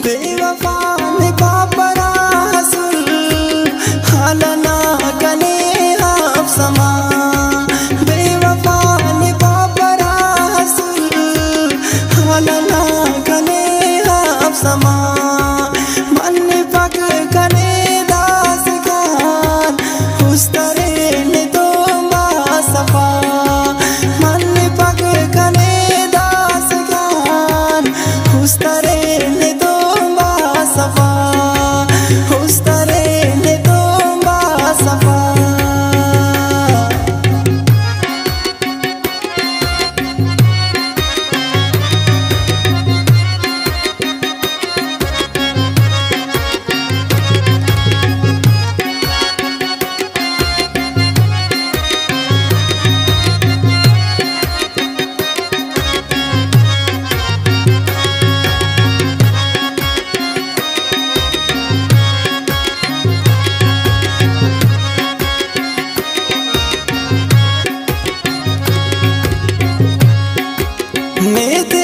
बेवफा ने बापरा हसन हालना promete